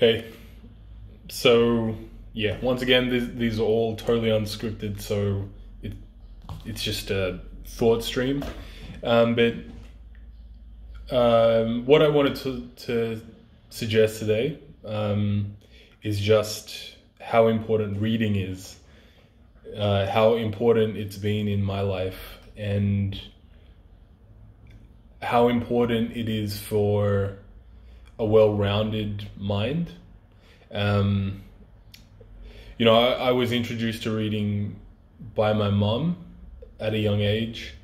Hey, so yeah, once again, these, these are all totally unscripted, so it it's just a thought stream. Um, but um, what I wanted to, to suggest today um, is just how important reading is, uh, how important it's been in my life, and how important it is for a well-rounded mind. Um, you know, I, I, was introduced to reading by my mom at a young age,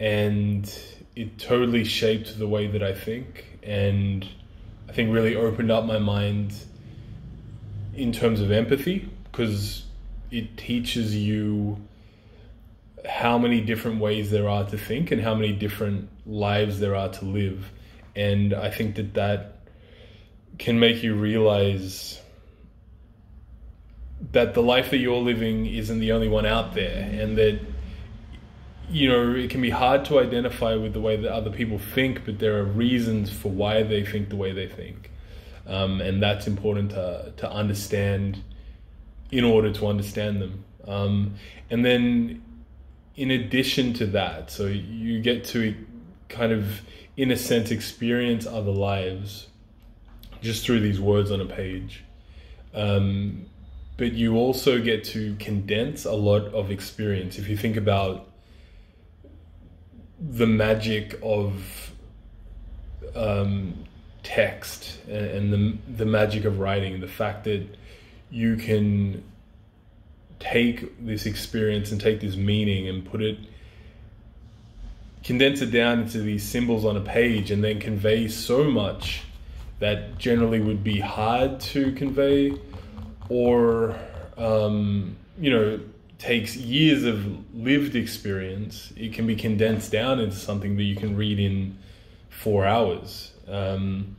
and it totally shaped the way that I think, and I think really opened up my mind in terms of empathy because it teaches you how many different ways there are to think and how many different lives there are to live and i think that that can make you realize that the life that you're living isn't the only one out there and that you know it can be hard to identify with the way that other people think but there are reasons for why they think the way they think. Um, and that's important to, to understand in order to understand them. Um, and then in addition to that so you get to kind of in a sense experience other lives just through these words on a page. Um, but you also get to condense a lot of experience. If you think about the magic of um, text and, the, the magic of writing, the fact that you can take this experience and take this meaning and put it condense it down into these symbols on a page and then convey so much that generally would be hard to convey or um, you know takes years of lived experience it can be condensed down into something that you can read in four hours. Um,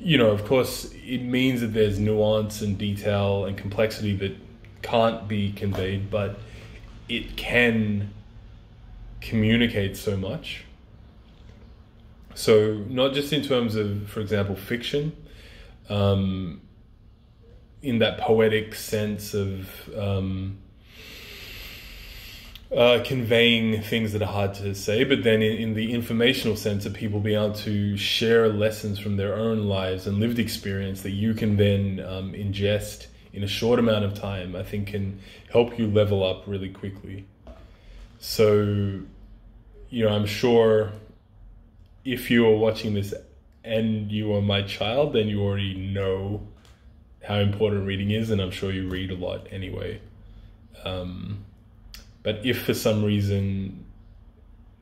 you know of course it means that there's nuance and detail and complexity that can't be conveyed but it can communicate so much so not just in terms of, for example, fiction, um, in that poetic sense of um, uh, conveying things that are hard to say, but then in, in, the informational sense of people being able to share lessons from their own lives and lived experience that you can then um, ingest in a short amount of time, I think can help you level up really quickly. So, you know, I'm sure if you are watching this and you are my child, then you already know how important reading is, and I'm sure you read a lot anyway. Um, but if for some reason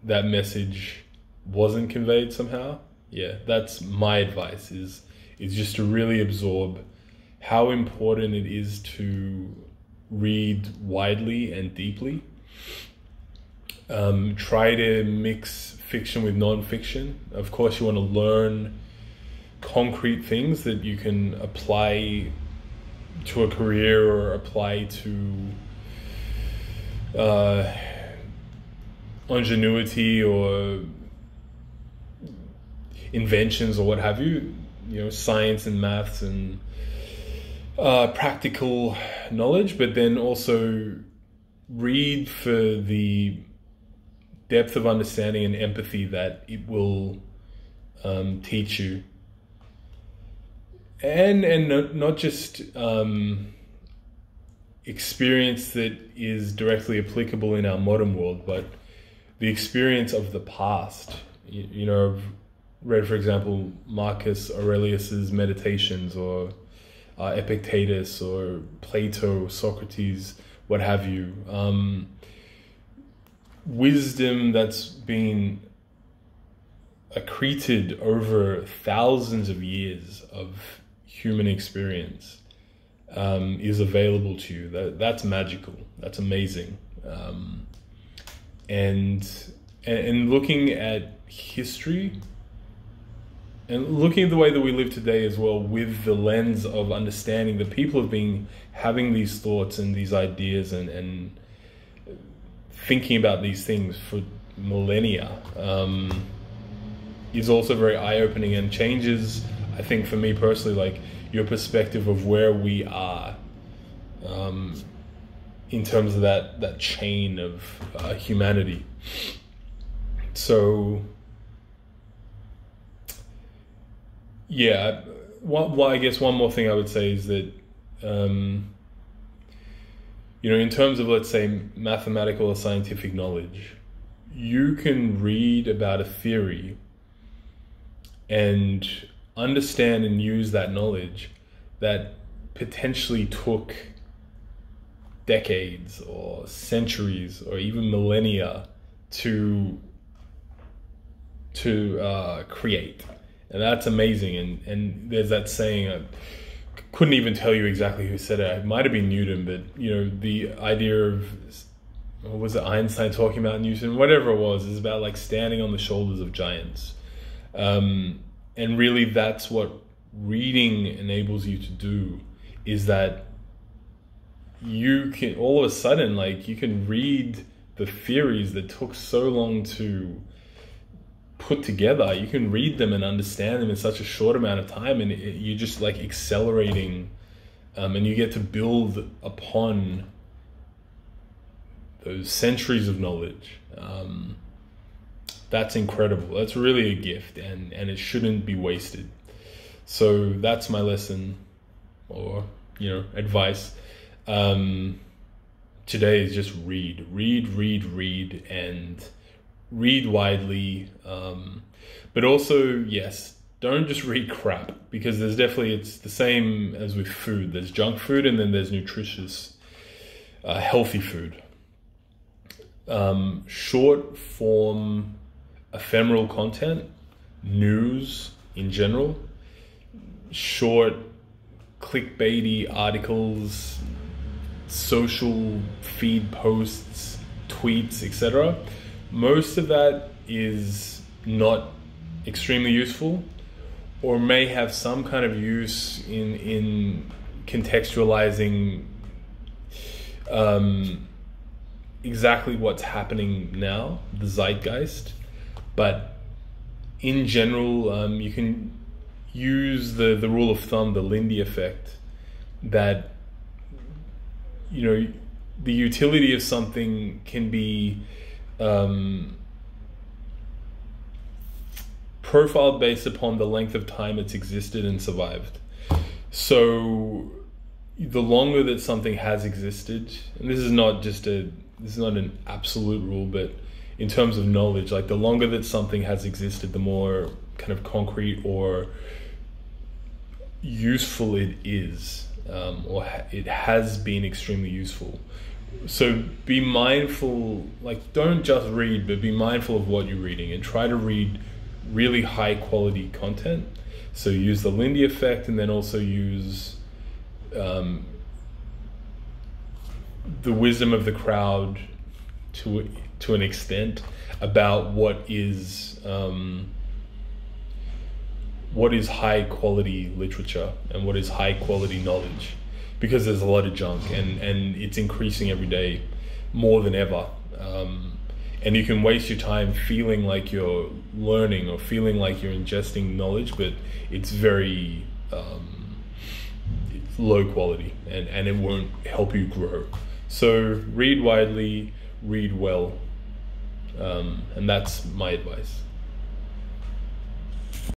that message wasn't conveyed somehow, yeah, that's my advice is is just to really absorb how important it is to read widely and deeply. Um, try to mix fiction with non-fiction. Of course, you want to learn concrete things that you can apply to a career or apply to uh, ingenuity or inventions or what have you. You know, science and maths and uh, practical knowledge, but then also read for the depth of understanding and empathy that it will um, teach you. And and not, not just um, experience that is directly applicable in our modern world, but the experience of the past. You, you know, I've read, for example, Marcus Aurelius's Meditations or uh, Epictetus or Plato, Socrates, what have you. Um, wisdom that's been accreted over thousands of years of human experience um, is available to you. That that's magical. That's amazing. Um, and and looking at history and looking at the way that we live today as well with the lens of understanding that people have been having these thoughts and these ideas and, and thinking about these things for millennia um, is also very eye opening and changes, I think for me personally, like your perspective of where we are, um, in terms of that that chain of uh, humanity. So, yeah, one, well, I guess one more thing I would say is that. Um, you know, in terms of let's say mathematical or scientific knowledge, you can read about a theory and understand and use that knowledge that potentially took decades or centuries or even millennia to to uh, create. And that's amazing. And and there's that saying uh, couldn't even tell you exactly who said it. It might have been Newton, but you know the idea of what was it Einstein talking about Newton, whatever it was, is about like standing on the shoulders of giants, um, and really that's what reading enables you to do. Is that you can all of a sudden like you can read the theories that took so long to put together you can read them and understand them in such a short amount of time and it, you're just like accelerating um, and you get to build upon those centuries of knowledge. Um, that's incredible. That's really a gift and and it shouldn't be wasted. So that's my lesson or you know advice. Um, today is just read read read read and read widely, um, but also yes, don't just read crap because there's definitely it's the same as with food. There's junk food and then there's nutritious, uh, healthy food. Um, short form, ephemeral content, news in general, short clickbaity articles, social feed posts, tweets, etc most of that is not extremely useful or may have some kind of use in in contextualizing um, exactly what's happening now, the zeitgeist. But in general, um, you can use the, the rule of thumb, the Lindy effect, that you know the utility of something can be um, profiled based upon the length of time it's existed and survived. So the longer that something has existed, and this is not just a this is not an absolute rule, but in terms of knowledge, like the longer that something has existed, the more kind of concrete or useful it is, um, or ha- it has been extremely useful so be mindful like don't just read but be mindful of what you're reading and try to read really high quality content. So use the lindy effect and then also use um, the wisdom of the crowd to to an extent about what is um, what is high quality literature and what is high quality knowledge because there's a lot of junk and, and it's increasing every day more than ever. Um, and you can waste your time feeling like you're learning or feeling like you're ingesting knowledge, but it's very um, it's low quality and, and it won't help you grow. So read widely, read well, um, and that's my advice.